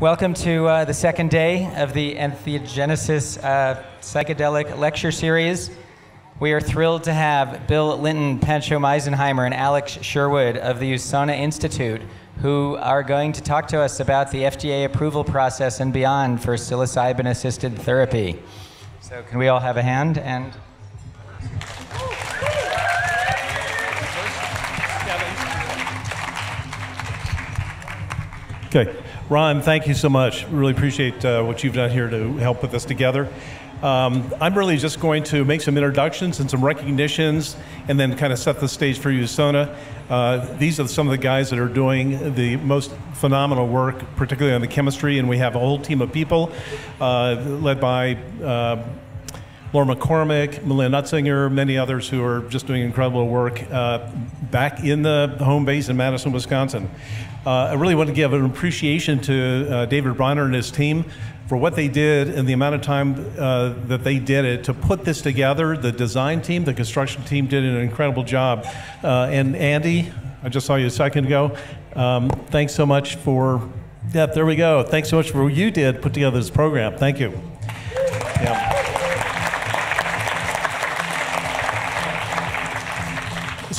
Welcome to uh, the second day of the EntheoGeneration uh, Psychedelic Lecture Series. We are thrilled to have Bill Linton, Poncho Meisenheimer, and Alex Sherwood of the USONA Institute, who are going to talk to us about the FDA approval process and beyond for psilocybin assisted therapy. So, can we all have a hand? And Okay. Ron, thank you so much. Really appreciate uh, what you've done here to help put this together. Um, I'm really just going to make some introductions and some recognitions and then kind of set the stage for USONA. Uh, these are some of the guys that are doing the most phenomenal work, particularly on the chemistry, and we have a whole team of people uh, led by uh, Laura McCormick, Melinda Nutzinger, many others who are just doing incredible work uh, back in the home base in Madison, Wisconsin. Uh, I really want to give an appreciation to uh, David Bronner and his team for what they did and the amount of time uh, that they did it to put this together. The design team, the construction team did an incredible job. Uh, and Andy, I just saw you a second ago. Um, thanks so much for, yeah, there we go. Thanks so much for what you did put together this program. Thank you. Yeah.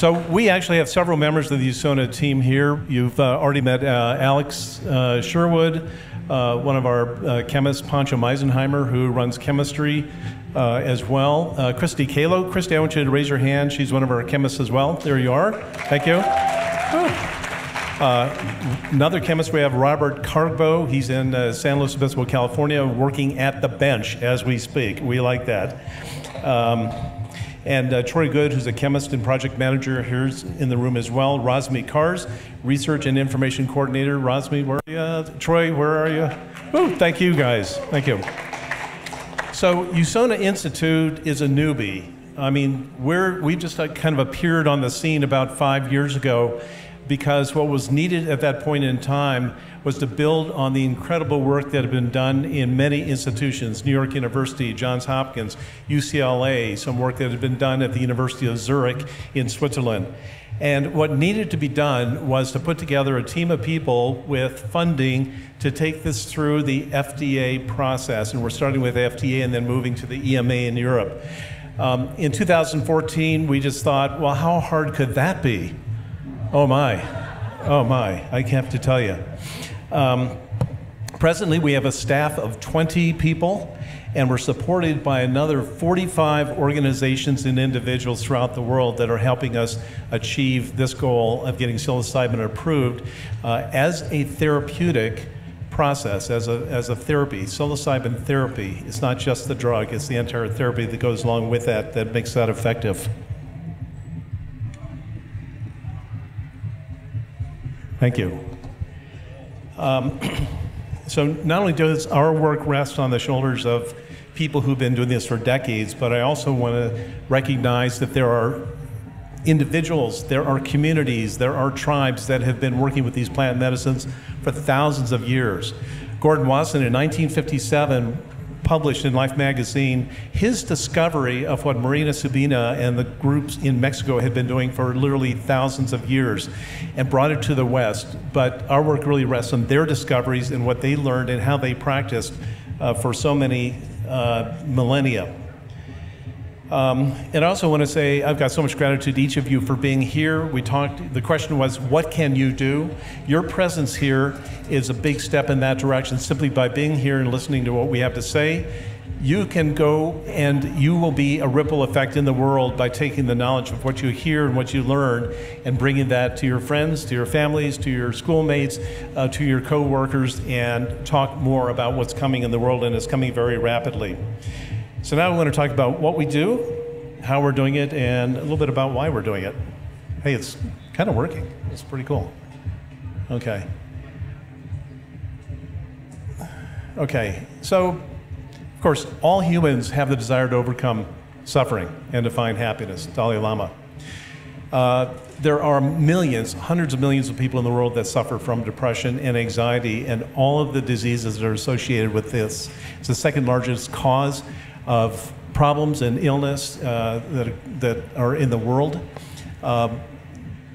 So we actually have several members of the USONA team here. You've uh, already met uh, Alex uh, Sherwood, uh, one of our uh, chemists, Poncho Meisenheimer, who runs chemistry uh, as well. Christy Kalo. Christy, I want you to raise your hand. She's one of our chemists as well. There you are. Thank you. another chemist, we have Robert Kargbo. He's in San Luis Obispo, California, working at the bench as we speak. We like that. Um, and uh, Troy Good, who's a chemist and project manager, here's in the room as well. Rosmi Kars, research and information coordinator. Rosmi, where are you? Troy, where are you? Oh, thank you guys. Thank you. So, USONA Institute is a newbie. I mean, we're, we just uh, kind of appeared on the scene about five years ago because what was needed at that point in time was to build on the incredible work that had been done in many institutions New York University, Johns Hopkins, UCLA, some work that had been done at the University of Zurich in Switzerland. And what needed to be done was to put together a team of people with funding to take this through the FDA process. And we're starting with FDA and then moving to the EMA in Europe. Um, in 2014, we just thought, well, how hard could that be? Oh my, oh my, I have to tell you. Um, presently, we have a staff of 20 people, and we're supported by another 45 organizations and individuals throughout the world that are helping us achieve this goal of getting psilocybin approved uh, as a therapeutic process, as a, as a therapy. Psilocybin therapy It's not just the drug, it's the entire therapy that goes along with that that makes that effective. Thank you. Um, so not only does our work rest on the shoulders of people who've been doing this for decades, but I also want to recognize that there are individuals, there are communities, there are tribes that have been working with these plant medicines for thousands of years. Gordon Wasson in 1957 published in Life magazine his discovery of what María Sabina and the groups in Mexico had been doing for literally thousands of years and brought it to the West. But our work really rests on their discoveries and what they learned and how they practiced uh, for so many uh, millennia. Um, and I also want to say I've got so much gratitude to each of you for being here. We talked, the question was, what can you do? Your presence here is a big step in that direction simply by being here and listening to what we have to say. You can go and you will be a ripple effect in the world by taking the knowledge of what you hear and what you learn and bringing that to your friends, to your families, to your schoolmates, uh, to your coworkers, and talk more about what's coming in the world and is coming very rapidly. So now we want to talk about what we do, how we're doing it, and a little bit about why we're doing it. Hey, it's kind of working. It's pretty cool. Okay. Okay, so of course, all humans have the desire to overcome suffering and to find happiness. Dalai Lama. Uh, there are millions, hundreds of millions of people in the world that suffer from depression and anxiety and all of the diseases that are associated with this. It's the second largest cause of problems and illness uh, that, that are in the world. Um,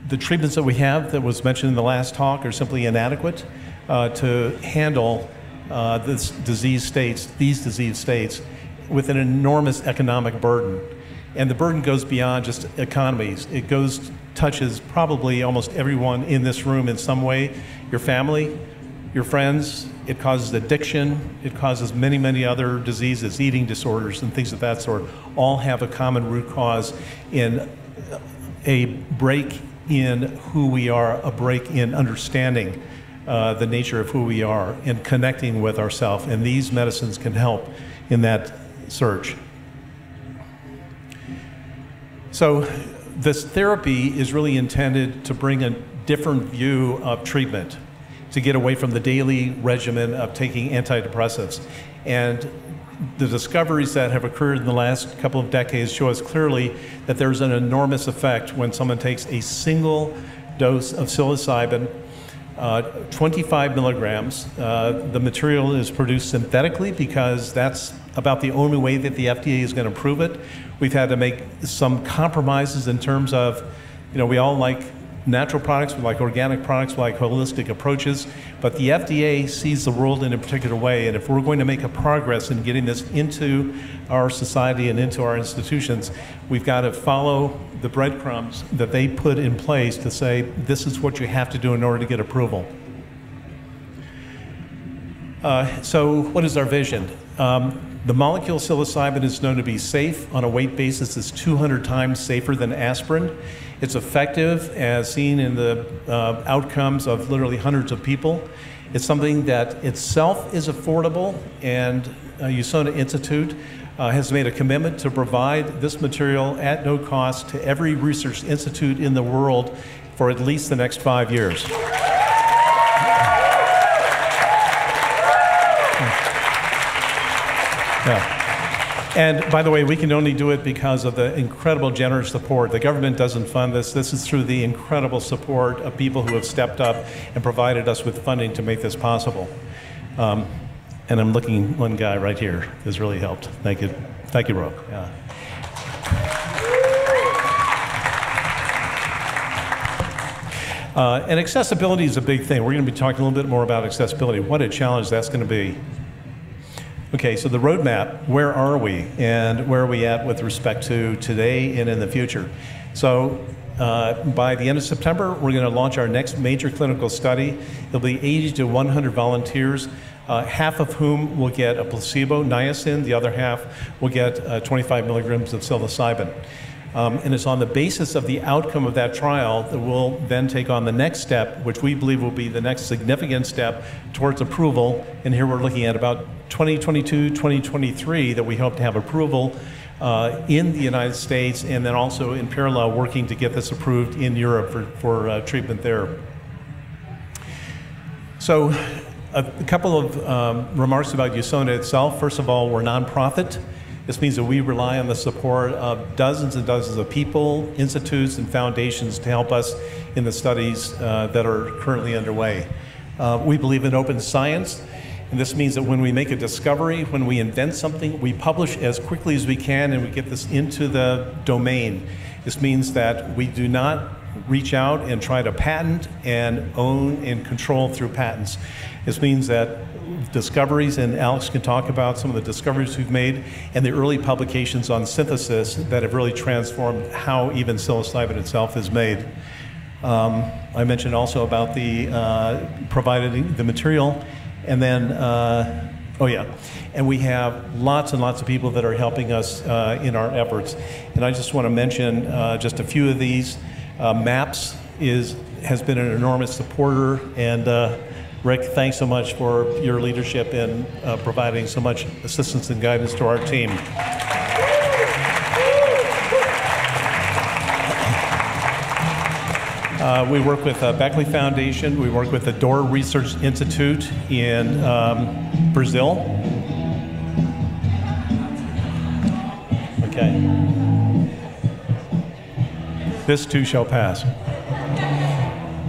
the treatments that we have that was mentioned in the last talk are simply inadequate uh, to handle uh, this disease states, these disease states, with an enormous economic burden. And the burden goes beyond just economies. It goes, touches probably almost everyone in this room in some way your family, your friends. It causes addiction. It causes many, many other diseases, eating disorders, and things of that sort. All have a common root cause in a break in who we are, a break in understanding uh, the nature of who we are, and connecting with ourselves. And these medicines can help in that search. So, this therapy is really intended to bring a different view of treatment, to get away from the daily regimen of taking antidepressants. And the discoveries that have occurred in the last couple of decades show us clearly that there's an enormous effect when someone takes a single dose of psilocybin, uh, 25 milligrams. Uh, the material is produced synthetically because that's about the only way that the FDA is going to prove it. We've had to make some compromises in terms of, you know, we all like natural products, we like organic products, we like holistic approaches, but the FDA sees the world in a particular way, and if we're going to make a progress in getting this into our society and into our institutions, we've got to follow the breadcrumbs that they put in place to say this is what you have to do in order to get approval. Uh, so, what is our vision? Um, the molecule psilocybin is known to be safe on a weight basis. It's 200 times safer than aspirin. It's effective, as seen in the uh, outcomes of literally hundreds of people. It's something that itself is affordable, and uh, USONA Institute uh, has made a commitment to provide this material at no cost to every research institute in the world for at least the next five years. Yeah. And by the way, we can only do it because of the incredible generous support. The government doesn't fund this. This is through the incredible support of people who have stepped up and provided us with funding to make this possible. Um, and I'm looking one guy right here has really helped. Thank you. Thank you, Ro. Yeah. Uh, and accessibility is a big thing. We're going to be talking a little bit more about accessibility, what a challenge that's going to be. Okay, so the roadmap, where are we and where are we at with respect to today and in the future? So uh, by the end of September, we're going to launch our next major clinical study. It'll be 80 to 100 volunteers, uh, half of whom will get a placebo, niacin, the other half will get uh, 25 milligrams of psilocybin. Um, and it's on the basis of the outcome of that trial that we'll then take on the next step, which we believe will be the next significant step towards approval. And here we're looking at about 2022, 2023 that we hope to have approval uh, in the United States and then also in parallel working to get this approved in Europe for, for uh, treatment there. So a, a couple of um, remarks about USONA itself. First of all, we're nonprofit. This means that we rely on the support of dozens and dozens of people, institutes, and foundations to help us in the studies uh, that are currently underway. Uh, we believe in open science. And this means that when we make a discovery, when we invent something, we publish as quickly as we can and we get this into the domain. This means that we do not reach out and try to patent and own and control through patents. This means that discoveries, and Alex can talk about some of the discoveries we've made and the early publications on synthesis that have really transformed how even psilocybin itself is made. Um, I mentioned also about the uh, providing the material and then, uh, oh yeah, and we have lots and lots of people that are helping us uh, in our efforts. And I just want to mention uh, just a few of these. Uh, MAPS is, has been an enormous supporter, and uh, Rick, thanks so much for your leadership in uh, providing so much assistance and guidance to our team. Uh, we work with the Beckley Foundation. We work with the D'Or Research Institute in um, Brazil. Okay. This too shall pass.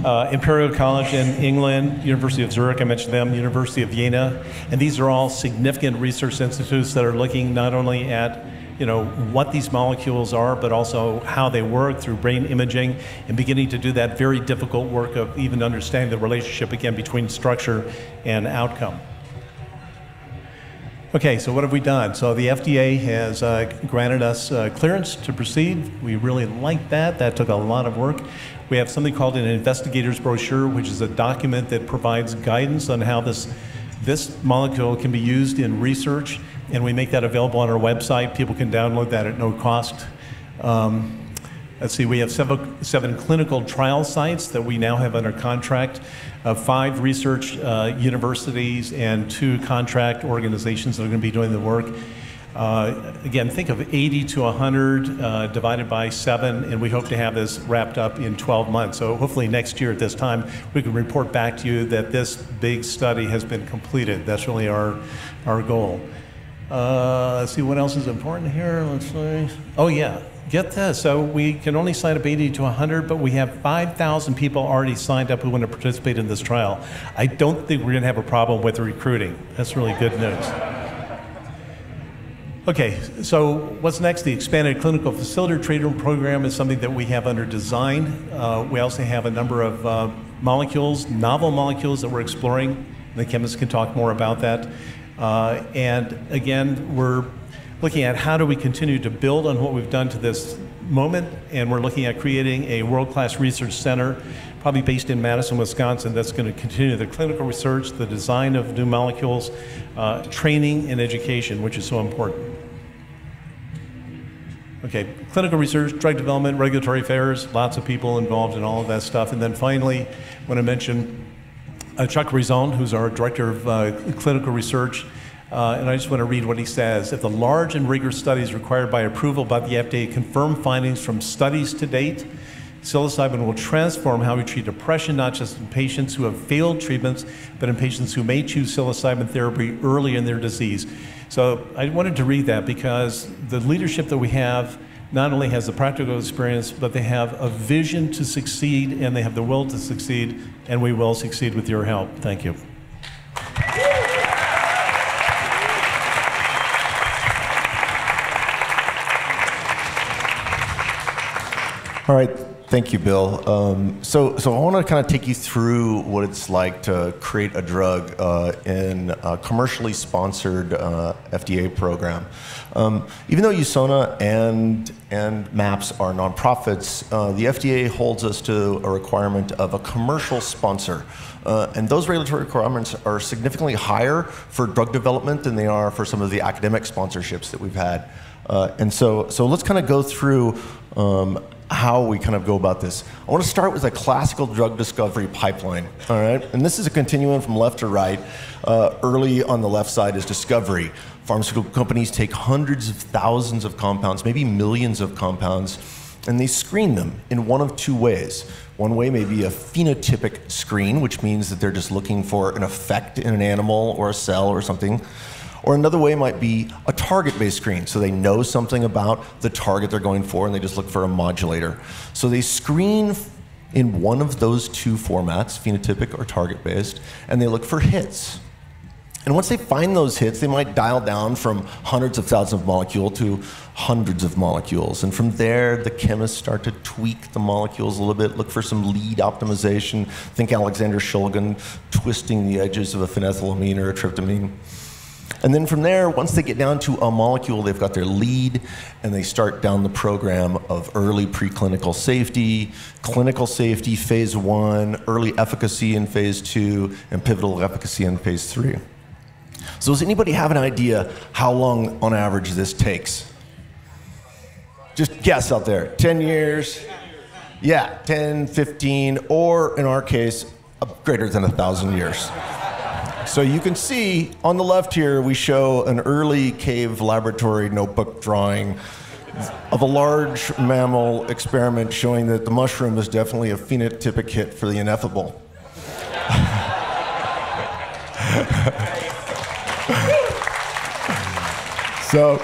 Uh, Imperial College in England, University of Zurich, I mentioned them, University of Vienna, and these are all significant research institutes that are looking not only at you know, what these molecules are, but also how they work through brain imaging and beginning to do that very difficult work of even understanding the relationship again between structure and outcome. Okay, so what have we done? So the FDA has uh, granted us uh, clearance to proceed. We really like that. That took a lot of work. We have something called an investigator's brochure, which is a document that provides guidance on how this, this molecule can be used in research, and we make that available on our website. People can download that at no cost. Um, Let's see, we have seven, seven, clinical trial sites that we now have under contract, uh, five research uh, universities, and two contract organizations that are going to be doing the work. Uh, again, think of 80 to 100 uh, divided by seven, and we hope to have this wrapped up in 12 months. So hopefully next year at this time, we can report back to you that this big study has been completed. That's really our, our goal. Uh, let's see what else is important here. Let's see. Oh yeah, get this. So we can only sign up 80 to 100, but we have 5,000 people already signed up who want to participate in this trial. I don't think we're going to have a problem with the recruiting. That's really good news. Okay, so what's next? The expanded clinical facility treatment program is something that we have under design. Uh, we also have a number of uh, molecules, novel molecules that we're exploring. The chemists can talk more about that. Uh, and again, we're looking at how do we continue to build on what we've done to this moment, and we're looking at creating a world-class research center, probably based in Madison, Wisconsin, that's going to continue the clinical research, the design of new molecules, uh, training, and education, which is so important. Okay, clinical research, drug development, regulatory affairs, lots of people involved in all of that stuff. And then finally, I want to mention uh, Chuck Raison, who's our director of uh, clinical research. Uh, and I just want to read what he says. If the large and rigorous studies required by approval by the FDA confirm findings from studies to date, psilocybin will transform how we treat depression, not just in patients who have failed treatments, but in patients who may choose psilocybin therapy early in their disease. So I wanted to read that because the leadership that we have not only has the practical experience, but they have a vision to succeed and they have the will to succeed, and we will succeed with your help. Thank you. All right, thank you, Bill. Um, so, so I want to kind of take you through what it's like to create a drug uh, in a commercially sponsored uh, FDA program. Um, even though USONA and and MAPS are nonprofits, uh, the FDA holds us to a requirement of a commercial sponsor. Uh, and those regulatory requirements are significantly higher for drug development than they are for some of the academic sponsorships that we've had. Uh, and so, so let's kind of go through um, how we kind of go about this. I want to start with a classical drug discovery pipeline, all right? And this is a continuum from left to right. Uh, early on the left side is discovery. Pharmaceutical companies take hundreds of thousands of compounds, maybe millions of compounds, and they screen them in one of two ways. One way may be a phenotypic screen, which means that they're just looking for an effect in an animal or a cell or something. Or another way might be a target based screen. So they know something about the target they're going for and they just look for a modulator. So they screen in one of those two formats, phenotypic or target based, and they look for hits. And once they find those hits, they might dial down from hundreds of thousands of molecules to hundreds of molecules. And from there, the chemists start to tweak the molecules a little bit, look for some lead optimization. Think Alexander Shulgin twisting the edges of a phenethylamine or a tryptamine. And then from there, once they get down to a molecule, they've got their lead, and they start down the program of early preclinical safety, clinical safety, phase one, early efficacy in phase two, and pivotal efficacy in phase three. So, does anybody have an idea how long on average this takes? Just guess out there 10 years? Yeah, 10, 15, or in our case, greater than a thousand years. So you can see on the left here, we show an early cave laboratory notebook drawing of a large mammal experiment showing that the mushroom is definitely a phenotypic hit for the ineffable. so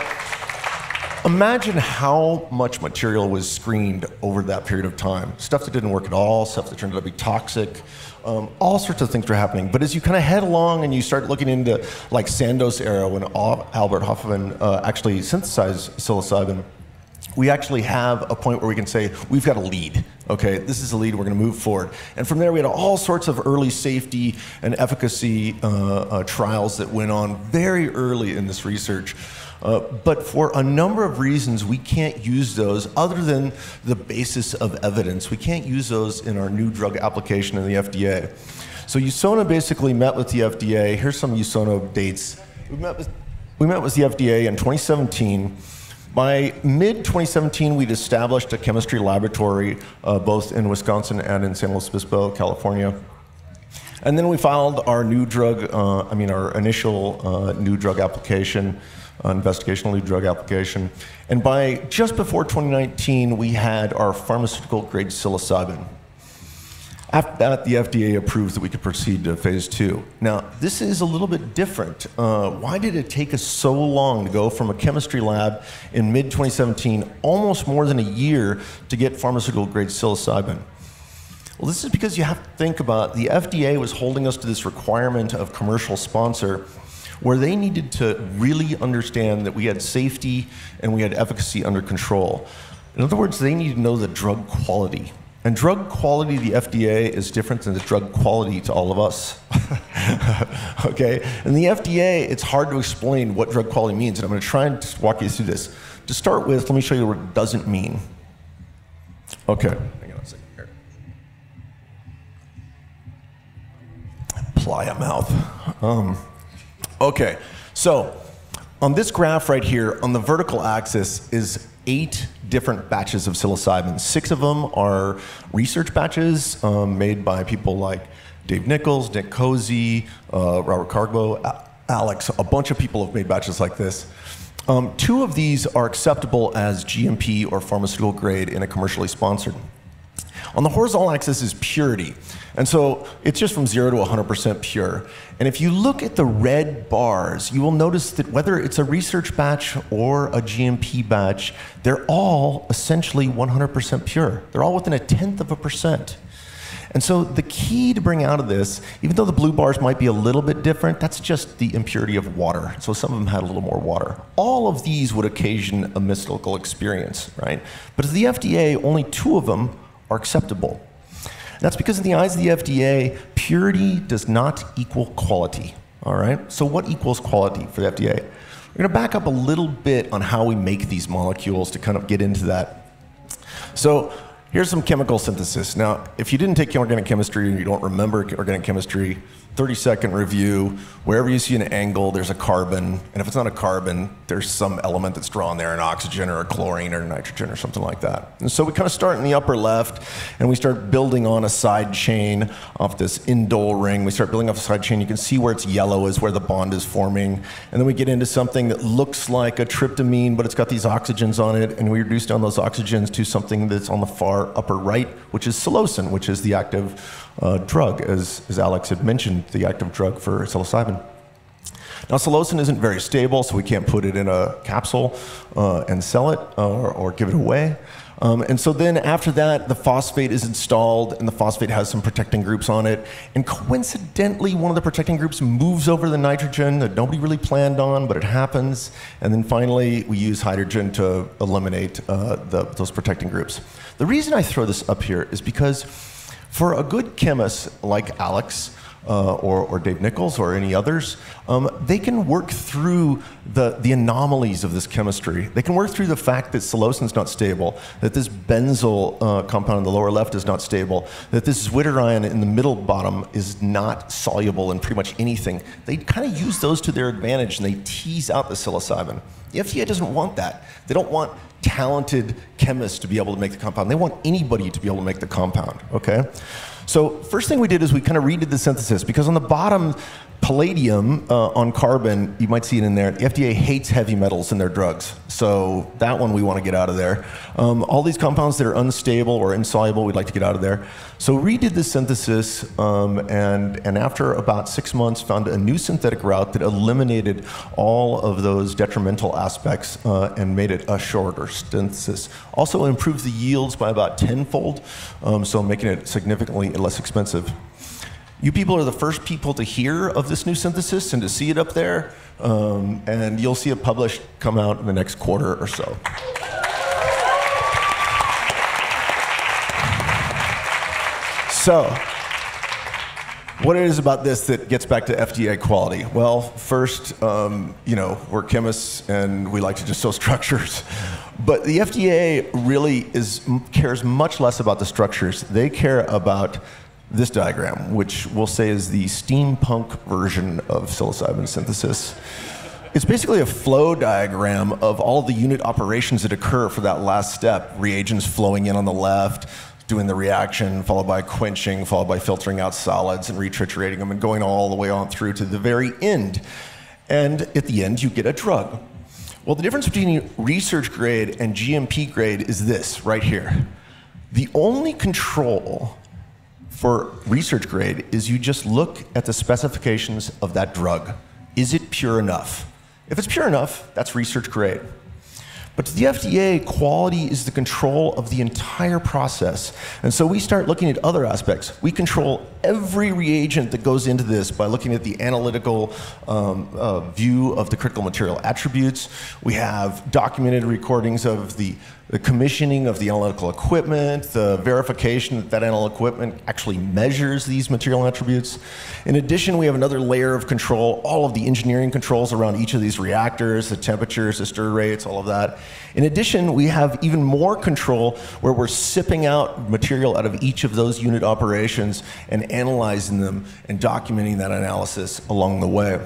imagine how much material was screened over that period of time. Stuff that didn't work at all, stuff that turned out to be toxic, um, all sorts of things were happening. But as you kind of head along and you start looking into like Sandoz era when Albert Hofmann uh, actually synthesized psilocybin, we actually have a point where we can say, we've got a lead. Okay, this is a lead, we're going to move forward. And from there, we had all sorts of early safety and efficacy uh, uh, trials that went on very early in this research. Uh, but for a number of reasons, we can't use those other than the basis of evidence. We can't use those in our new drug application in the FDA. So USONA basically met with the FDA. Here's some USONA dates. We met with, we met with the FDA in 2017. By mid 2017, we'd established a chemistry laboratory uh, both in Wisconsin and in San Luis Obispo, California. And then we filed our new drug, uh, I mean, our initial uh, new drug application, investigational new drug application. And by just before 2019, we had our pharmaceutical grade psilocybin. After that, the FDA approved that we could proceed to phase two. Now, this is a little bit different. Uh, why did it take us so long to go from a chemistry lab in mid 2017, almost more than a year, to get pharmaceutical grade psilocybin? Well, this is because you have to think about the FDA was holding us to this requirement of commercial sponsor where they needed to really understand that we had safety and we had efficacy under control. In other words, they needed to know the drug quality. And drug quality the FDA is different than the drug quality to all of us. okay? And the FDA, it's hard to explain what drug quality means, and I'm going to try and walk you through this. To start with, let me show you what it doesn't mean. Okay. Hang on a second here. Apply a mouth. Um, okay, so on this graph right here, on the vertical axis is eight different batches of psilocybin. Six of them are research batches um, made by people like Dave Nichols, Nick Cozzi, uh, Robert Kargbo, Alex. A bunch of people have made batches like this. Um, two of these are acceptable as GMP or pharmaceutical grade in a commercially sponsored. On the horizontal axis is purity. And so it's just from zero to 100% pure. And if you look at the red bars, you will notice that whether it's a research batch or a GMP batch, they're all essentially 100% pure. They're all within a tenth of a percent. And so the key to bring out of this, even though the blue bars might be a little bit different, that's just the impurity of water. So some of them had a little more water. All of these would occasion a mystical experience, right? But to the FDA, only two of them are acceptable. That's because in the eyes of the FDA, purity does not equal quality. All right? So what equals quality for the FDA? We're going to back up a little bit on how we make these molecules to kind of get into that. So here's some chemical synthesis. Now, if you didn't take organic chemistry and you don't remember organic chemistry, 30 second review. Wherever you see an angle, there's a carbon. And if it's not a carbon, there's some element that's drawn there, an oxygen or a chlorine or nitrogen or something like that. And so we kind of start in the upper left and we start building on a side chain off this indole ring. We start building off a side chain. You can see where it's yellow is where the bond is forming. And then we get into something that looks like a tryptamine, but it's got these oxygens on it. And we reduce down those oxygens to something that's on the far upper right, which is psilocin, which is the active uh, drug, as, as Alex had mentioned, the active drug for psilocybin. Now, psilocin isn't very stable, so we can't put it in a capsule uh, and sell it or, or give it away. Um, and so then after that, the phosphate is installed, and the phosphate has some protecting groups on it. And coincidentally, one of the protecting groups moves over the nitrogen that nobody really planned on, but it happens. And then finally, we use hydrogen to eliminate uh, the, those protecting groups. The reason I throw this up here is because for a good chemist like Alex, uh, or, or, Dave Nichols or any others, um, they can work through the, the anomalies of this chemistry. They can work through the fact that psilocin's not stable, that this benzyl uh, compound in the lower left is not stable, that this zwitterion in the middle bottom is not soluble in pretty much anything. They kind of use those to their advantage and they tease out the psilocybin. The FDA doesn't want that. They don't want talented chemists to be able to make the compound. They want anybody to be able to make the compound, okay? So first thing we did is we kind of redid the synthesis because on the bottom, palladium uh, on carbon, you might see it in there. The FDA hates heavy metals in their drugs. So that one we want to get out of there. Um, all these compounds that are unstable or insoluble, we'd like to get out of there. So redid the synthesis um, and, and after about six months found a new synthetic route that eliminated all of those detrimental aspects uh, and made it a shorter synthesis. Also improved the yields by about tenfold, um, so making it significantly less expensive. You people are the first people to hear of this new synthesis and to see it up there, um, and you'll see it published come out in the next quarter or so. So, what it is about this that gets back to FDA quality? Well, first, um, you know, we're chemists and we like to just show structures. But the FDA really is, cares much less about the structures. They care about this diagram, which we'll say is the steampunk version of psilocybin synthesis. It's basically a flow diagram of all the unit operations that occur for that last step. Reagents flowing in on the left, doing the reaction, followed by quenching, followed by filtering out solids and retriturating them, and going all the way on through to the very end. And at the end, you get a drug. Well, the difference between research grade and GMP grade is this right here. The only control for research grade is you just look at the specifications of that drug. Is it pure enough? If it's pure enough, that's research grade. But to the FDA, quality is the control of the entire process. And so we start looking at other aspects. We control every reagent that goes into this by looking at the analytical um, uh, view of the critical material attributes. We have documented recordings of the the commissioning of the analytical equipment, the verification that that analytical equipment actually measures these material attributes. In addition, we have another layer of control, all of the engineering controls around each of these reactors, the temperatures, the stir rates, all of that. In addition, we have even more control where we're sipping out material out of each of those unit operations and analyzing them and documenting that analysis along the way.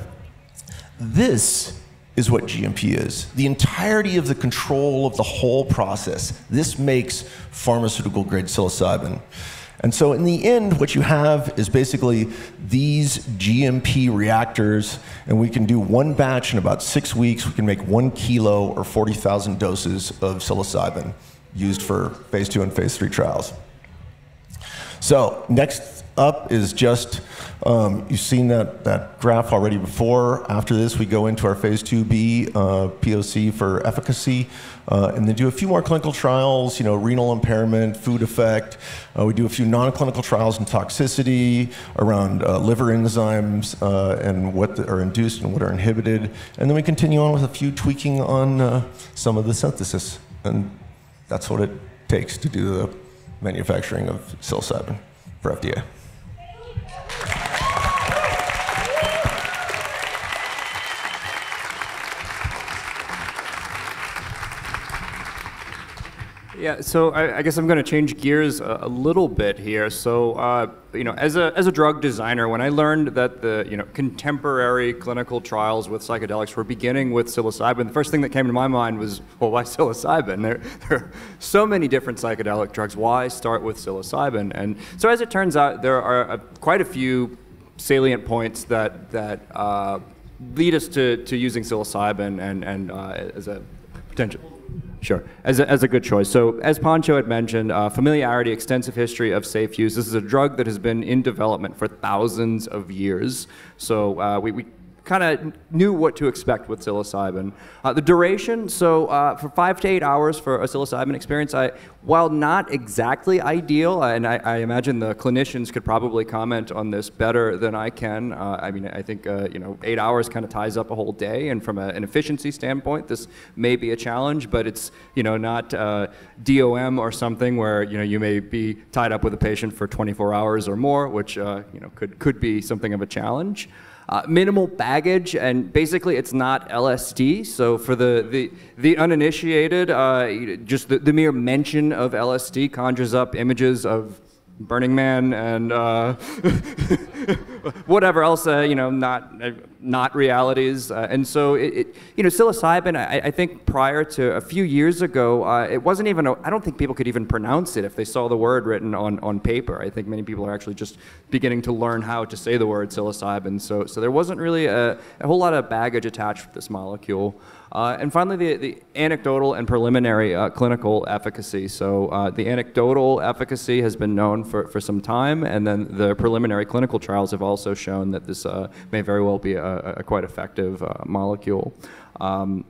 This is what GMP is. The entirety of the control of the whole process. This makes pharmaceutical grade psilocybin. And so in the end, what you have is basically these GMP reactors, and we can do one batch in about six weeks. We can make one kilo or 40,000 doses of psilocybin used for phase two and phase three trials. So next up is just um, you've seen that, that graph already before. After this, we go into our phase 2B uh, POC for efficacy, uh, and then do a few more clinical trials, you know, renal impairment, food effect. Uh, we do a few non-clinical trials in toxicity around uh, liver enzymes uh, and what are induced and what are inhibited. And then we continue on with a few tweaking on uh, some of the synthesis. And that's what it takes to do the manufacturing of psilocybin for FDA. Yeah, so I, I guess I'm going to change gears a, a, little bit here. So, uh, you know, as a, as a drug designer, when I learned that the you know contemporary clinical trials with psychedelics were beginning with psilocybin, the first thing that came to my mind was, well, why psilocybin? There, there are so many different psychedelic drugs. Why start with psilocybin? And so, as it turns out, there are a, quite a few salient points that that uh, lead us to, to using psilocybin and and uh, as a potential Sure, as a, as a good choice. So, as Poncho had mentioned, uh, familiarity, extensive history of safe use. This is a drug that has been in development for thousands of years. So, uh, we, we kind of knew what to expect with psilocybin. Uh, the duration, so uh, for five to eight hours for a psilocybin experience, I, while not exactly ideal, and I, I, imagine the clinicians could probably comment on this better than I can. Uh, I mean, I think uh, you know eight hours kind of ties up a whole day, and from a, an efficiency standpoint, this may be a challenge, but it's you know not uh, DOM or something where you know you may be tied up with a patient for 24 hours or more, which uh, you know could could be something of a challenge. Uh, minimal baggage, and basically it's not LSD. So for the the, the uninitiated, uh, just the, the mere mention of LSD conjures up images of Burning Man and uh, whatever else, uh, you know, not not realities. Uh, and so, it, it, you know, psilocybin. I, I, think prior to a few years ago, uh, it wasn't even. I don't think people could even pronounce it if they saw the word written on, on paper. I think many people are actually just beginning to learn how to say the word psilocybin. So, so there wasn't really a, a whole lot of baggage attached with this molecule. Uh, and finally, the, the, anecdotal and preliminary uh, clinical efficacy. So uh, the anecdotal efficacy has been known for, for some time, and then the preliminary clinical trials have also shown that this uh, may very well be a, a quite effective uh, molecule. Um,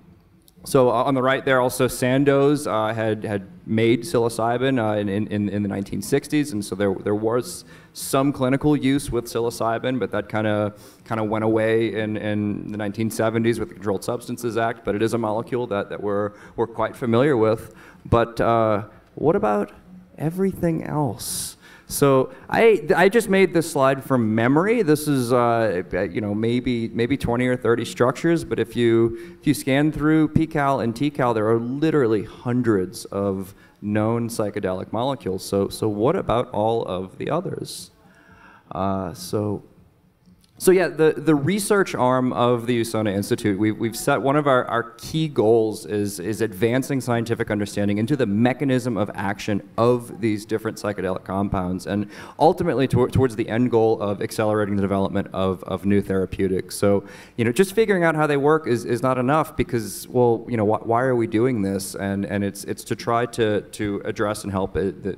so uh, on the right there, also Sandoz had had made psilocybin in, in, in the 1960s, and so there there was some clinical use with psilocybin, but that kind of kind of went away in, in the 1970s with the Controlled Substances Act. But it is a molecule that, that we're we're quite familiar with. But uh, what about everything else? So I, I just made this slide from memory. This is uh, you know maybe maybe 20 or 30 structures, but if you if you scan through PiHKAL and TiHKAL, there are literally hundreds of known psychedelic molecules. So so what about all of the others? Uh, so so yeah, the, the research arm of the USONA Institute, we've, we've set one of our, our key goals is, is advancing scientific understanding into the mechanism of action of these different psychedelic compounds, and ultimately to, towards the end goal of accelerating the development of, of new therapeutics. So, you know, just figuring out how they work is, is not enough because, well, you know, wh why are we doing this? And, and it's, it's to try to, to address and help it, the,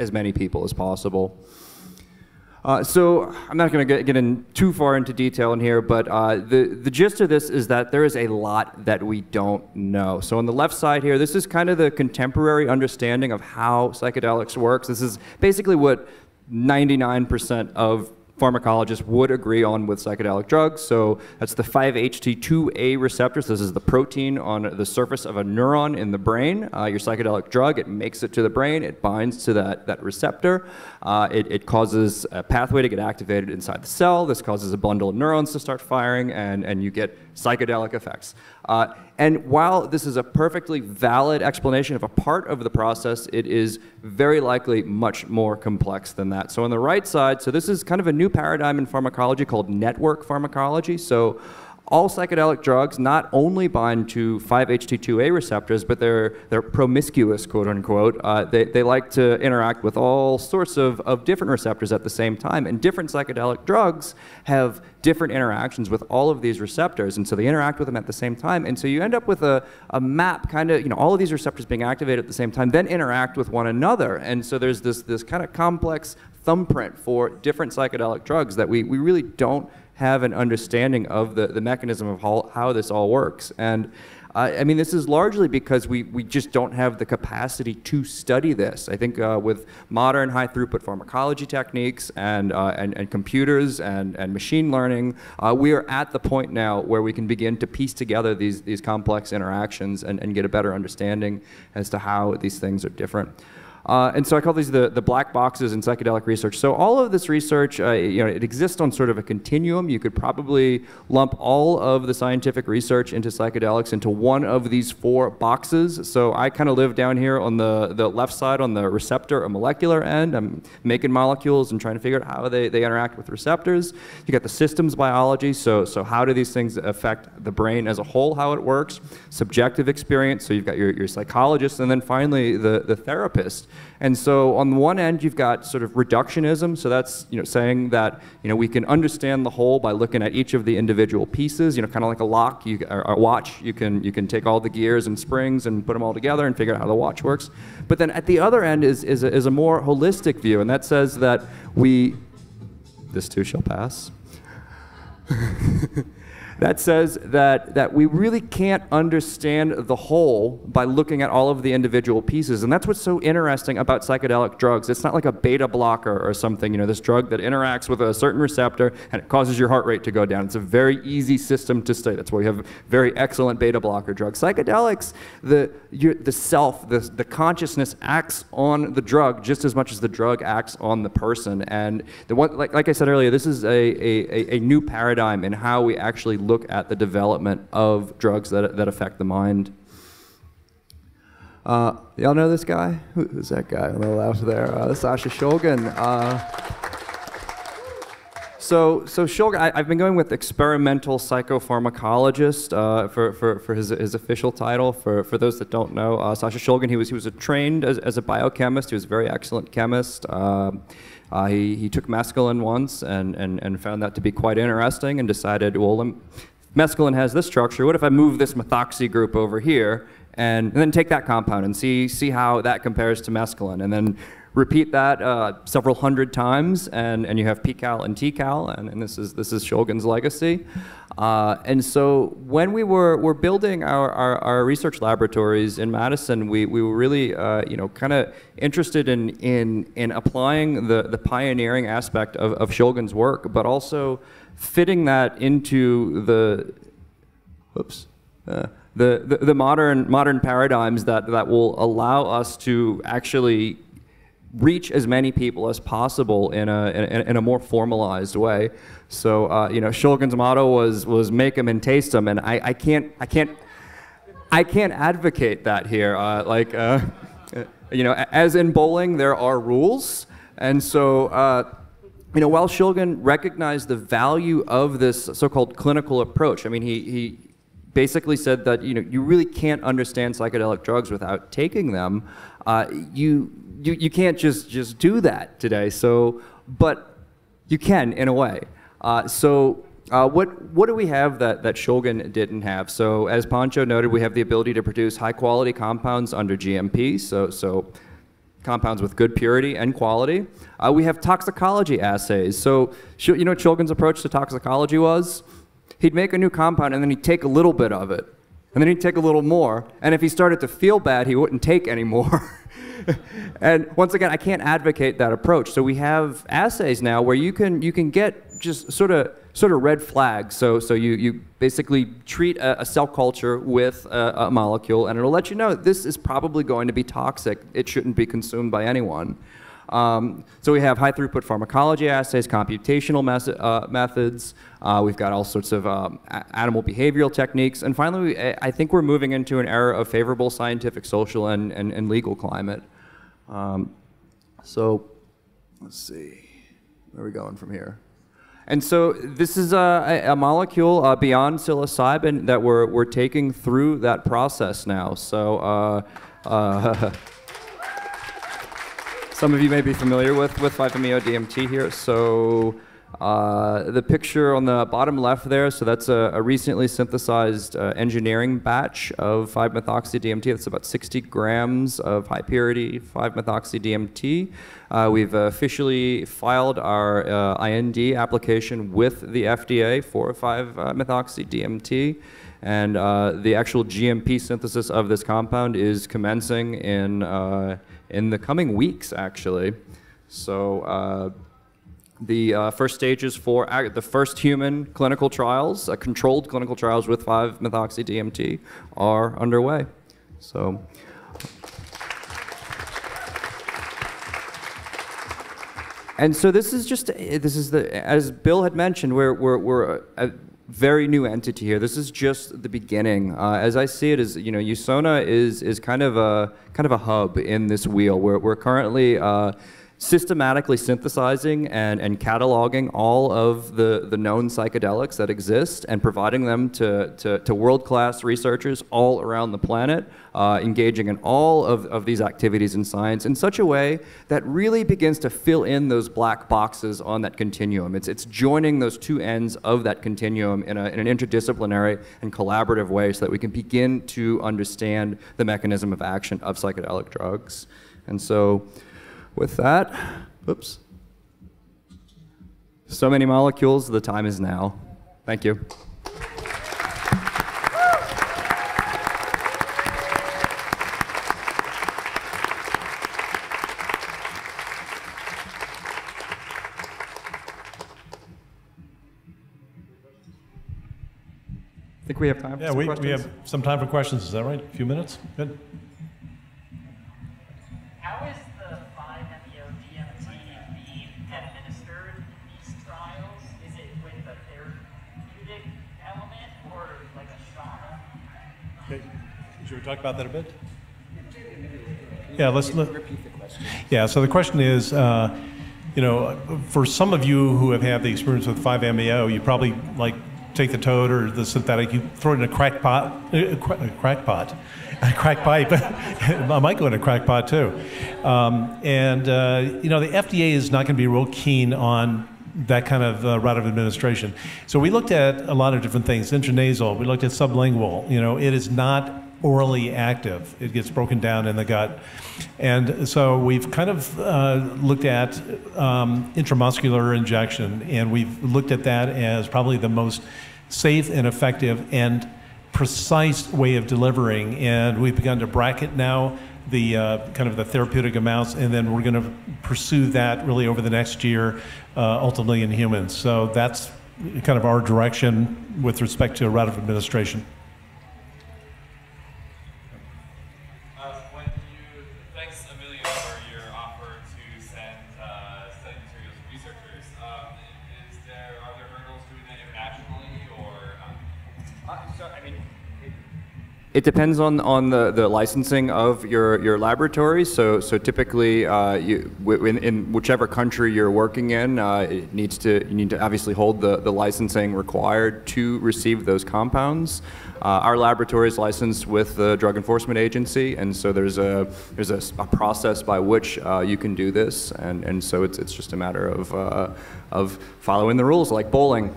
as many people as possible. Uh, so I'm not going to get, in too far into detail in here, but uh, the, the gist of this is that there is a lot that we don't know. So on the left side here, this is kind of the contemporary understanding of how psychedelics works. This is basically what 99% of pharmacologists would agree on with psychedelic drugs. So that's the 5-HT2A receptor. So this is the protein on the surface of a neuron in the brain. Uh, your psychedelic drug, it makes it to the brain, it binds to that, that receptor. Uh, it, it causes a pathway to get activated inside the cell. This causes a bundle of neurons to start firing, and, and you get psychedelic effects. Uh, and while this is a perfectly valid explanation of a part of the process, it is very likely much more complex than that. So on the right side, so this is kind of a new paradigm in pharmacology called network pharmacology. So all psychedelic drugs not only bind to 5-HT2A receptors, but they're, they're promiscuous, quote unquote. Uh, they, they like to interact with all sorts of, of different receptors at the same time. And different psychedelic drugs have different interactions with all of these receptors. And so they interact with them at the same time. And so you end up with a, a map, kind of, you know, all of these receptors being activated at the same time, then interact with one another. And so there's this, this kind of complex thumbprint for different psychedelic drugs that we, we really don't have an understanding of the, the mechanism of how, how this all works. And uh, I mean, this is largely because we, we just don't have the capacity to study this. I think uh, with modern high throughput pharmacology techniques and, uh, and, and, computers and, and machine learning, uh, we are at the point now where we can begin to piece together these, these complex interactions and, and get a better understanding as to how these things are different. Uh, and so I call these the, the black boxes in psychedelic research. So all of this research, uh, you know, it exists on sort of a continuum. You could probably lump all of the scientific research into psychedelics into one of these four boxes. So I kind of live down here on the, the left side on the receptor or molecular end. I'm making molecules and trying to figure out how they, they interact with receptors. You got the systems biology. So, so how do these things affect the brain as a whole, how it works? Subjective experience. So you've got your, your psychologist. And then finally, the, the therapist. And so on the one end, you've got sort of reductionism. So that's you know, saying that you know, we can understand the whole by looking at each of the individual pieces, you know, kind of like a lock you, or a watch. You can, you can take all the gears and springs and put them all together and figure out how the watch works. But then at the other end is, is, a, is a more holistic view, and that says that we, this too shall pass. that says that, that we really can't understand the whole by looking at all of the individual pieces. And that's what's so interesting about psychedelic drugs. It's not like a beta blocker or something, you know, this drug that interacts with a certain receptor and it causes your heart rate to go down. It's a very easy system to study. That's why we have very excellent beta blocker drugs. Psychedelics, the, your, the self, the, the consciousness acts on the drug just as much as the drug acts on the person. And the one, like, like I said earlier, this is a, a, a new paradigm in how we actually look at the development of drugs that, that affect the mind. Uh, y'all know this guy? Who's that guy on the left there? Uh, Sasha Shulgin. Uh, so, so Shulgin, I, have been going with experimental psychopharmacologist uh, for, for, for his, his official title. For, for those that don't know, uh, Sasha Shulgin, he was, he was a trained as, as a biochemist. He was a very excellent chemist. Um, uh, he, he took mescaline once and, and, and found that to be quite interesting and decided, well, mescaline has this structure. What if I move this methoxy group over here and, and then take that compound and see, see how that compares to mescaline? And then repeat that uh, several hundred times, and, and you have PiHKAL and TiHKAL, and, and this is this is Shulgin's legacy. Uh, and so when we were, were building our, our, our, research laboratories in Madison, we, we were really uh, you know kind of interested in, in in applying the, the pioneering aspect of, of Shulgin's work, but also fitting that into the oops. Uh, the, the, the modern modern paradigms that, that will allow us to actually reach as many people as possible in a, in, in a more formalized way. So, uh, you know, Shulgin's motto was, was make them and taste them, and I, I, can't, I, can't, I can't advocate that here. Uh, like, uh, you know, as in bowling, there are rules, and so, uh, you know, while Shulgin recognized the value of this so-called clinical approach, I mean, he, he basically said that, you know, you really can't understand psychedelic drugs without taking them. Uh, you, you, you can't just, just do that today, so, but you can in a way. Uh, so uh, what, what do we have that, that Shulgin didn't have? So as Poncho noted, we have the ability to produce high quality compounds under GMP, so, so compounds with good purity and quality. Uh, we have toxicology assays. So you know Shulgin's approach to toxicology was? He'd make a new compound and then he'd take a little bit of it. And then he'd take a little more. And if he started to feel bad, he wouldn't take any more. and once again, I can't advocate that approach. So we have assays now where you can, you can get just sort of sort of red flags. So, so you, you basically treat a, a cell culture with a, a, molecule, and it'll let you know this is probably going to be toxic. It shouldn't be consumed by anyone. Um, so we have high throughput pharmacology assays, computational uh, methods. Uh, we've got all sorts of um, animal behavioral techniques. And finally, we, I think we're moving into an era of favorable scientific, social, and, and, and legal climate. Um, so let's see, where are we going from here? And so this is a, a molecule uh, beyond psilocybin that we're, we're taking through that process now. So uh, uh, some of you may be familiar with, with 5-MeO-DMT here. So uh, the picture on the bottom left there, so that's a, a recently synthesized uh, engineering batch of 5-methoxy-DMT. That's about 60 grams of high purity 5-methoxy-DMT. Uh, we've officially filed our uh, IND application with the FDA for 5-methoxy-DMT. And uh, the actual GMP synthesis of this compound is commencing in, uh, in the coming weeks, actually. So the uh, first stages for the first human clinical trials, uh, controlled clinical trials with 5-methoxy-DMT are underway. So. And so this is just, this is the, as Bill had mentioned, we're, we're, we're a very new entity here. This is just the beginning. Uh, as I see it, is you know, Usona is is kind of a kind of a hub in this wheel. We're we're currently uh, systematically synthesizing and, and cataloging all of the, the known psychedelics that exist and providing them to, to, to world-class researchers all around the planet, uh, engaging in all of, of these activities in science in such a way that really begins to fill in those black boxes on that continuum. It's, it's joining those two ends of that continuum in, a, in an interdisciplinary and collaborative way so that we can begin to understand the mechanism of action of psychedelic drugs. And so with that, oops. So many molecules, the time is now. Thank you. I think we have time yeah, we, we have some time for questions. Is that right? A few minutes? Good. Talk about that a bit? Yeah, let's let, Yeah, so the question is, uh, you know, for some of you who have had the experience with 5-MeO, you probably like take the toad or the synthetic, you throw it in a crack pot, a crack pot, a crack pipe. I might go in a crack pot too. Um, and, uh, you know, the FDA is not going to be real keen on that kind of uh, route of administration. So we looked at a lot of different things, intranasal, we looked at sublingual. You know, it is not orally active. It gets broken down in the gut. And so we've kind of uh, looked at um, intramuscular injection, and we've looked at that as probably the most safe and effective and precise way of delivering. And we've begun to bracket now the uh, kind of the therapeutic amounts, and then we're going to pursue that really over the next year, uh, ultimately in humans. So that's kind of our direction with respect to route of administration. It depends on, on the, the licensing of your, your laboratory. So, so typically, uh, you, in, in whichever country you're working in, uh, it needs to, you need to obviously hold the, the licensing required to receive those compounds. Uh, our laboratory is licensed with the Drug Enforcement Agency, and so there's a, there's a, a process by which uh, you can do this, and, and so it's, it's just a matter of, uh, of following the rules, like bowling.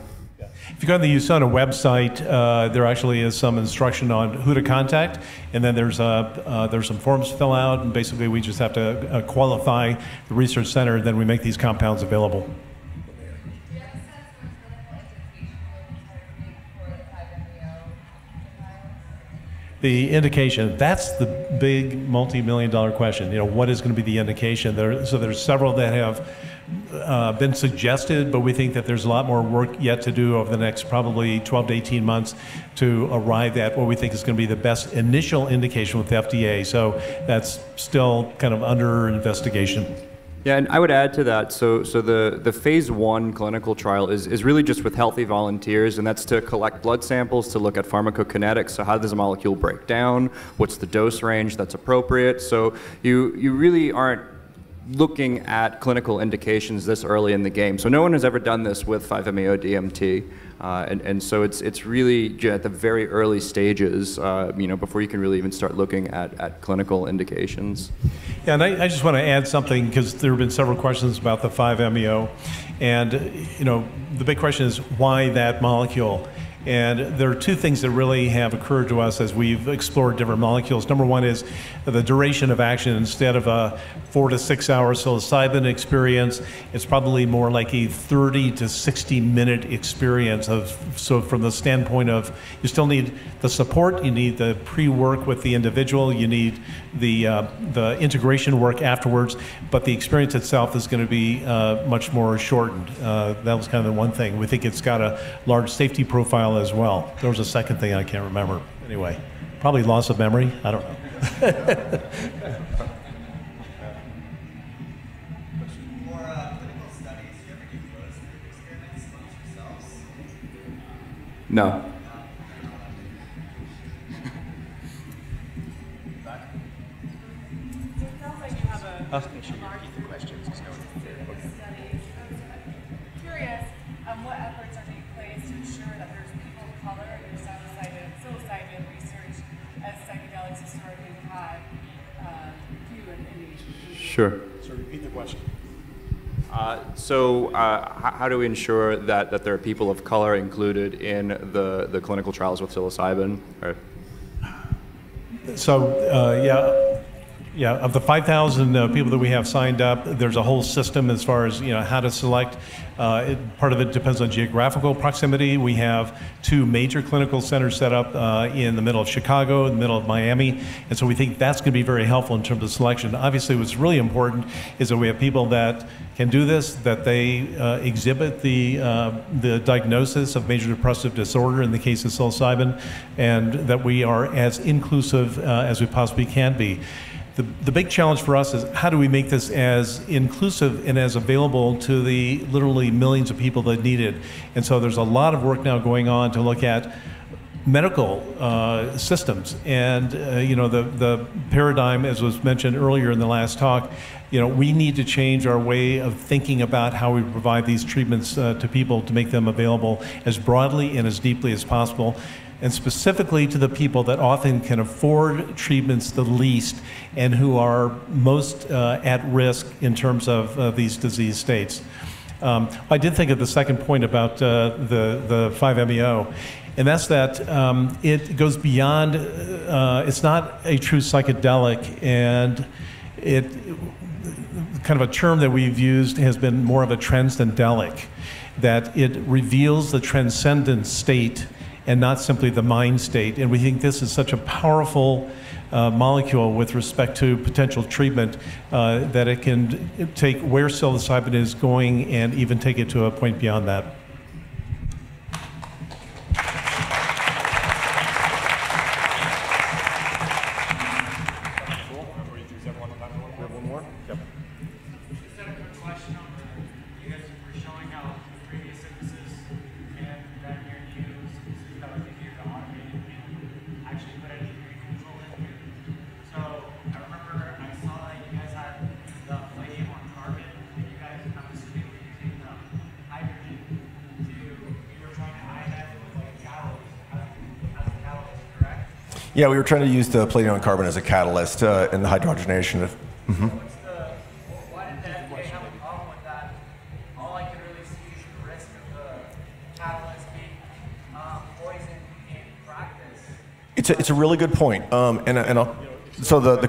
If you go on the Usona website, uh, there actually is some instruction on who to contact, and then there's, uh, there's some forms to fill out, and basically we just have to uh, qualify the research center, and then we make these compounds available. the indication that's the big multi-million dollar question you know what is going to be the indication there so there's several that have uh, been suggested but we think that there's a lot more work yet to do over the next probably 12 to 18 months to arrive at what we think is going to be the best initial indication with the fda so that's still kind of under investigation yeah, and I would add to that. So, so the, the phase one clinical trial is, is really just with healthy volunteers, and that's to collect blood samples to look at pharmacokinetics. So, how does a molecule break down? What's the dose range that's appropriate? So, you, you really aren't looking at clinical indications this early in the game. So, no one has ever done this with 5-MeO DMT. Uh, and, and so it's, it's really at the very early stages, uh, you know, before you can really even start looking at, at clinical indications. Yeah, and I, I just want to add something because there have been several questions about the 5-MeO. And, you know, the big question is why that molecule? And there are two things that really have occurred to us as we've explored different molecules. Number one is the duration of action. Instead of a four to six hour psilocybin experience, it's probably more like a 30 to 60 minute experience. Of so from the standpoint of you still need the support, you need the pre-work with the individual, you need the uh, the integration work afterwards, but the experience itself is going to be uh, much more shortened. Uh, that was kind of the one thing. We think it's got a large safety profile as well. There was a second thing I can't remember. Anyway, probably loss of memory. I don't know. No. Uh, few in, in Asia? Sure. So repeat the question. Uh, so, uh, how, how do we ensure that, that there are people of color included in the, the clinical trials with psilocybin? Or, So, uh, yeah, yeah, of the 5,000 uh, people that we have signed up, there's a whole system as far as, you know, how to select. Uh, it, part of it depends on geographical proximity. We have two major clinical centers set up uh, in the middle of Chicago, in the middle of Miami, and so we think that's going to be very helpful in terms of selection. Obviously, what's really important is that we have people that can do this, that they uh, exhibit the, uh, the diagnosis of major depressive disorder in the case of psilocybin, and that we are as inclusive uh, as we possibly can be. The, the big challenge for us is how do we make this as inclusive and as available to the literally millions of people that need it? And so there's a lot of work now going on to look at medical uh, systems and uh, you know the, the paradigm as was mentioned earlier in the last talk you know we need to change our way of thinking about how we provide these treatments uh, to people to make them available as broadly and as deeply as possible and specifically to the people that often can afford treatments the least and who are most uh, at risk in terms of uh, these disease states. Um, I did think of the second point about uh, the, the 5-MeO, and that's that um, it goes beyond, uh, it's not a true psychedelic, and it, kind of a term that we've used has been more of a transcendelic, that it reveals the transcendent state and not simply the mind state. And we think this is such a powerful uh, molecule with respect to potential treatment uh, that it can take where psilocybin is going and even take it to a point beyond that. Yeah, we were trying to use the palladium on carbon as a catalyst uh, in the hydrogenation of. Why did the FDA have a problem with that? All I could really see is the risk of the catalyst being poison in practice. It's a, it's a really good point. Um, and and I'll, so the, the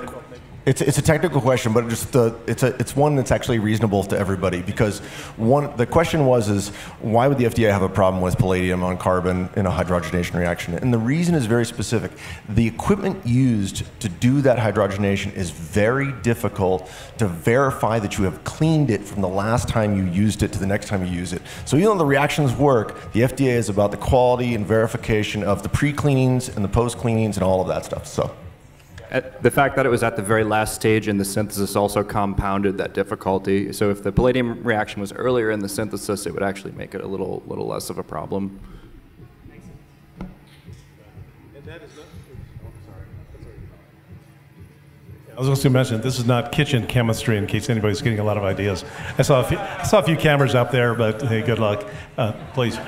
it's, it's a technical question, but just the, it's, a, it's one that's actually reasonable to everybody because one, the question was is why would the FDA have a problem with palladium on carbon in a hydrogenation reaction? And the reason is very specific. The equipment used to do that hydrogenation is very difficult to verify that you have cleaned it from the last time you used it to the next time you use it. So even though the reactions work, the FDA is about the quality and verification of the pre-cleanings and the post-cleanings and all of that stuff. So. The fact that it was at the very last stage in the synthesis also compounded that difficulty. So if the palladium reaction was earlier in the synthesis, it would actually make it a little, little less of a problem. I was going to mention this is not kitchen chemistry in case anybody's getting a lot of ideas. I saw a few, I saw a few cameras out there, but hey, good luck. Uh, please.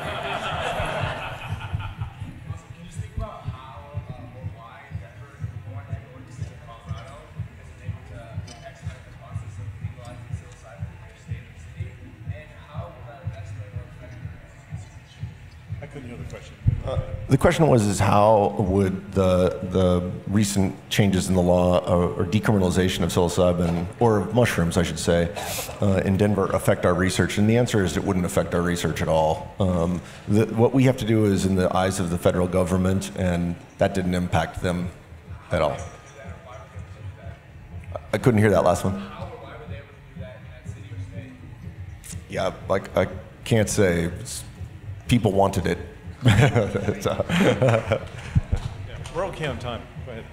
Question was is how would the the recent changes in the law or, or decriminalization of psilocybin or mushrooms, I should say, uh, in Denver affect our research? And the answer is it wouldn't affect our research at all. Um, the, what we have to do is in the eyes of the federal government, and that didn't impact them at all. I couldn't hear that last one. Yeah, like I can't say. It's- people wanted it. We're okay on time. Go ahead.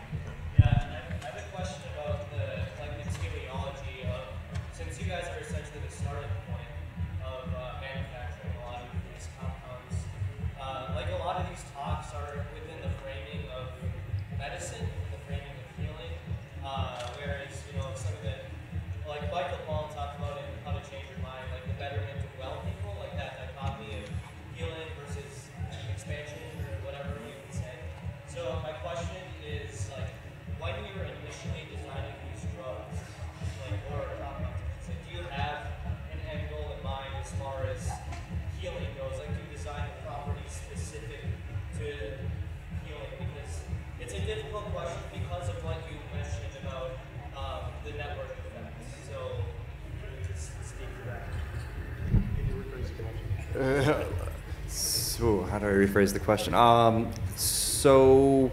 Rephrase the question? Um, so,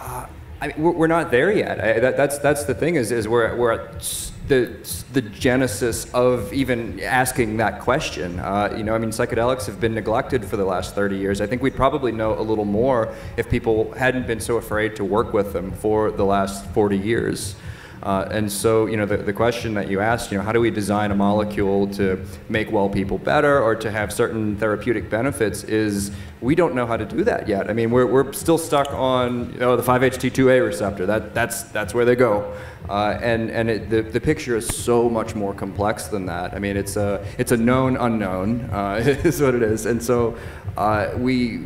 uh, I mean, we're, not there yet. I, that, that's that's the thing is is we're we're at the the genesis of even asking that question. Uh, you know, I mean, psychedelics have been neglected for the last 30 years. I think we'd probably know a little more if people hadn't been so afraid to work with them for the last 40 years. Uh, and so, you know, the, the question that you asked, you know, how do we design a molecule to make well people better or to have certain therapeutic benefits is we don't know how to do that yet. I mean, we're, we're still stuck on, you know, the 5-HT2A receptor. That, that's, that's where they go. Uh, and and it, the, the picture is so much more complex than that. I mean, it's a, it's a known unknown, uh, is what it is. And so uh, we,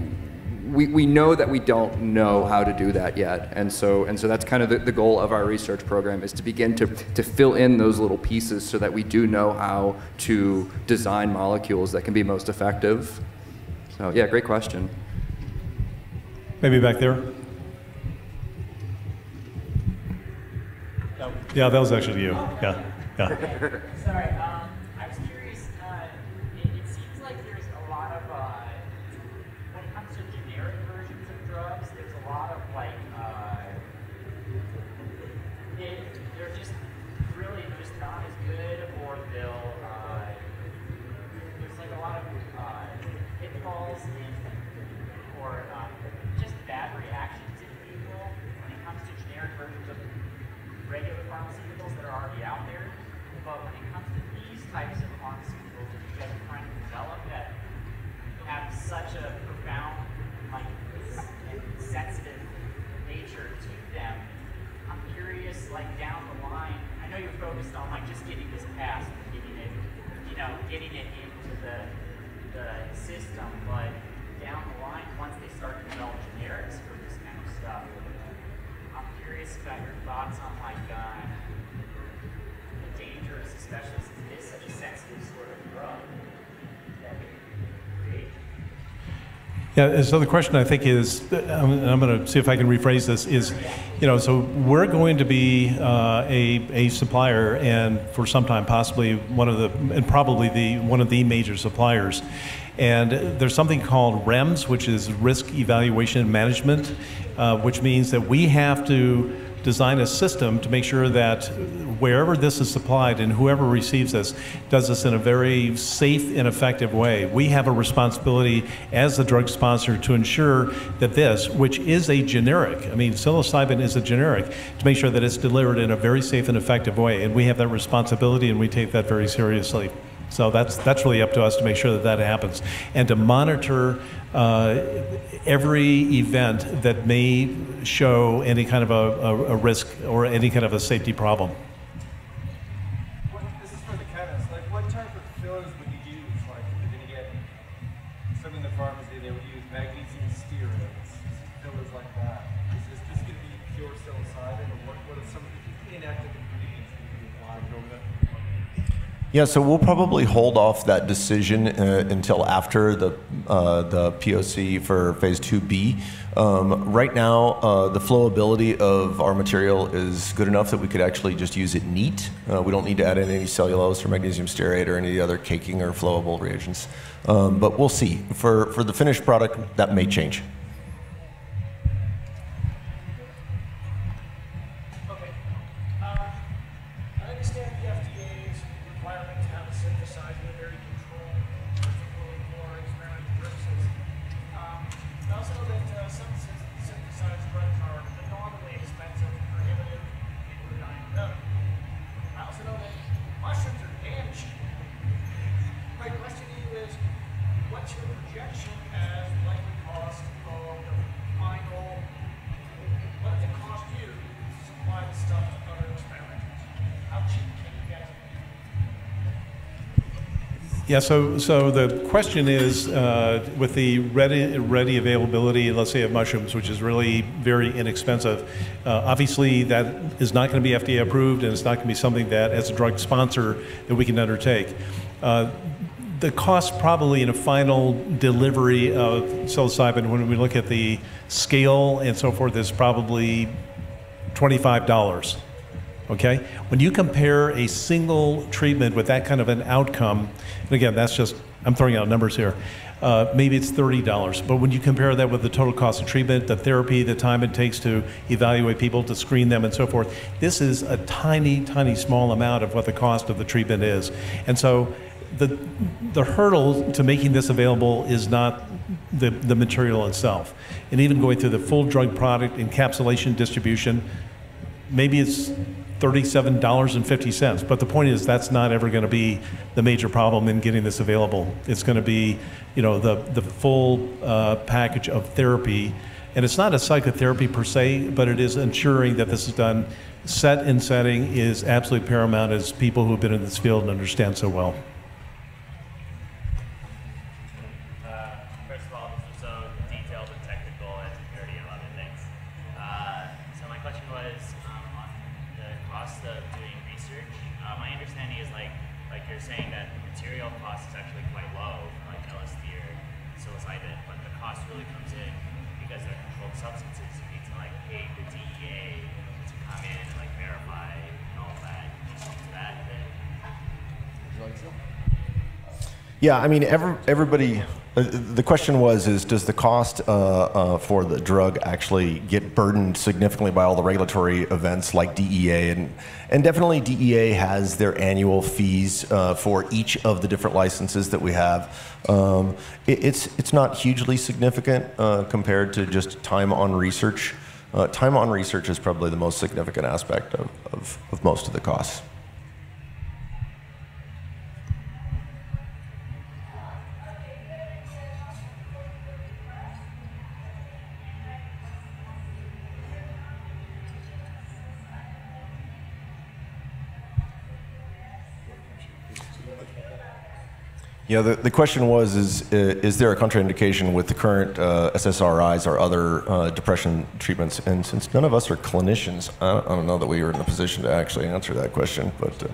we, we know that we don't know how to do that yet. And so, and so that's kind of the, the goal of our research program is to begin to, to fill in those little pieces so that we do know how to design molecules that can be most effective. So yeah, great question. Maybe back there. Yeah, that was actually you. Yeah, yeah. Sorry, um, I was curious. Uh, it, it seems like there's a lot of, uh, when it comes to generic versions of drugs, there's a lot of like, uh, they, they're just really just not as good, or Yeah, so the question I think is, I'm, I'm going to see if I can rephrase this, is, you know, so we're going to be uh, a, a supplier and for some time possibly one of the, and probably the, one of the major suppliers. And there's something called REMS, which is Risk Evaluation and Management, uh, which means that we have to design a system to make sure that wherever this is supplied and whoever receives this does this in a very safe and effective way. We have a responsibility as the drug sponsor to ensure that this, which is a generic, I mean, psilocybin is a generic, to make sure that it's delivered in a very safe and effective way. And we have that responsibility and we take that very seriously. So that's, that's really up to us to make sure that that happens and to monitor uh, every event that may show any kind of a, a, a risk or any kind of a safety problem. Yeah, so we'll probably hold off that decision uh, until after the uh, the POC for phase 2B. Um, right now, uh, the flowability of our material is good enough that we could actually just use it neat. Uh, we don't need to add any cellulose or magnesium stearate or any other caking or flowable reagents. Um, but we'll see. For for the finished product, that may change. Yeah, so, so the question is, uh, with the ready, ready availability, let's say of mushrooms, which is really very inexpensive, uh, obviously that is not going to be FDA approved and it's not going to be something that, as a drug sponsor, that we can undertake. Uh, the cost probably in a final delivery of psilocybin, when we look at the scale and so forth, is probably $25. Okay? When you compare a single treatment with that kind of an outcome, and again, that's just, I'm throwing out numbers here, uh, maybe it's $30. But when you compare that with the total cost of treatment, the therapy, the time it takes to evaluate people, to screen them, and so forth, this is a tiny, tiny, small amount of what the cost of the treatment is. And so the, the hurdle to making this available is not the, the material itself. And even going through the full drug product encapsulation distribution, maybe it's $37.50. But the point is, that's not ever going to be the major problem in getting this available. It's going to be, you know, the, the full uh, package of therapy. And it's not a psychotherapy per se, but it is ensuring that this is done. Set and setting is absolutely paramount, as people who have been in this field and understand so well. Yeah, I mean, every, everybody. Uh, the question was: Is does the cost uh, uh, for the drug actually get burdened significantly by all the regulatory events like DEA and and definitely DEA has their annual fees uh, for each of the different licenses that we have. Um, it, it's it's not hugely significant uh, compared to just time on research. Uh, time on research is probably the most significant aspect of, of, of most of the costs. Yeah, the, the question was, is, uh, is there a contraindication with the current uh, SSRIs or other uh, depression treatments? And since none of us are clinicians, I don't, I don't know that we are in a position to actually answer that question, but. Uh,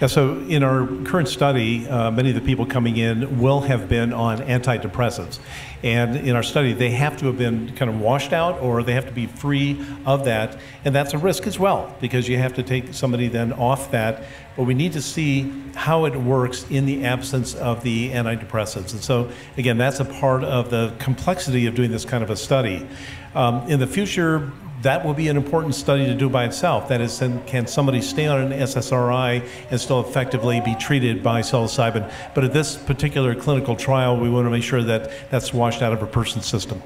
Yeah, so in our current study, uh, many of the people coming in will have been on antidepressants. And in our study, they have to have been kind of washed out or they have to be free of that. And that's a risk as well because you have to take somebody then off that. But we need to see how it works in the absence of the antidepressants. And so, again, that's a part of the complexity of doing this kind of a study. Um, in the future, that will be an important study to do by itself. That is, can somebody stay on an SSRI and still effectively be treated by psilocybin? But at this particular clinical trial, we want to make sure that that's washed out of a person's system.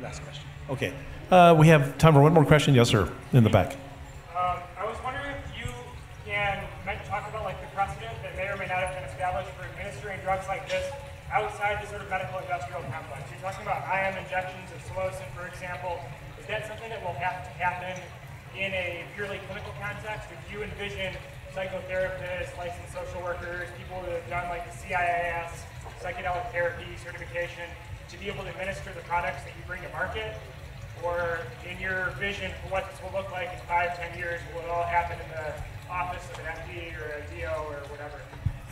last question. Okay. Uh, we have time for one more question. Yes, sir, in the back. Um, I was wondering if you can talk about like the precedent that may or may not have been established for administering drugs like this outside the sort of medical industrial complex. You're talking about IM injections of psilocin, for example. Is that something that will have to happen in a purely clinical context? If you envision psychotherapists, licensed social workers, people who have done like the CIIS, psychedelic therapy certification, to be able to administer the products that you bring to market? Or in your vision for what this will look like in five, ten years, will it all happen in the office of an MD or a DO or whatever?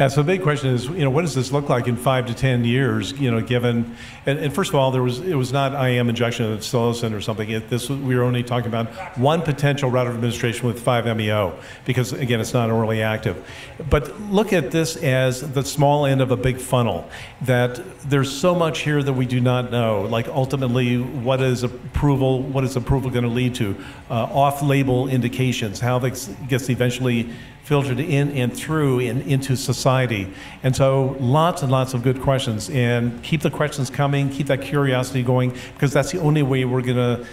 Yeah, so the big question is, you know, what does this look like in five to ten years? You know, given, and, and first of all, there was it was not IM injection of psilocin or something. It, this we were only talking about one potential route of administration with 5-MeO because again, it's not orally active. But look at this as the small end of a big funnel. That there's so much here that we do not know. Like ultimately, what is approval? What is approval going to lead to? Uh, off-label indications. How this gets eventually filtered in and through and into society. And so lots and lots of good questions. And keep the questions coming, keep that curiosity going, because that's the only way we're going to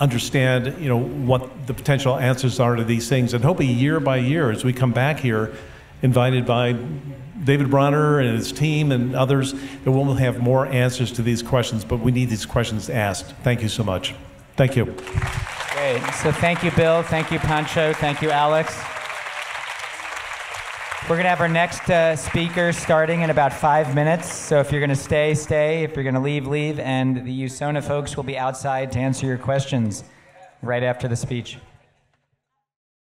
understand you know, what the potential answers are to these things. And hopefully year by year, as we come back here, invited by David Bronner and his team and others, that we'll have more answers to these questions, but we need these questions asked. Thank you so much. Thank you. Great. So thank you, Bill. Thank you, Poncho. Thank you, Alex. We're going to have our next uh, speaker starting in about five minutes. So if you're going to stay, stay. If you're going to leave, leave. And the USONA folks will be outside to answer your questions right after the speech.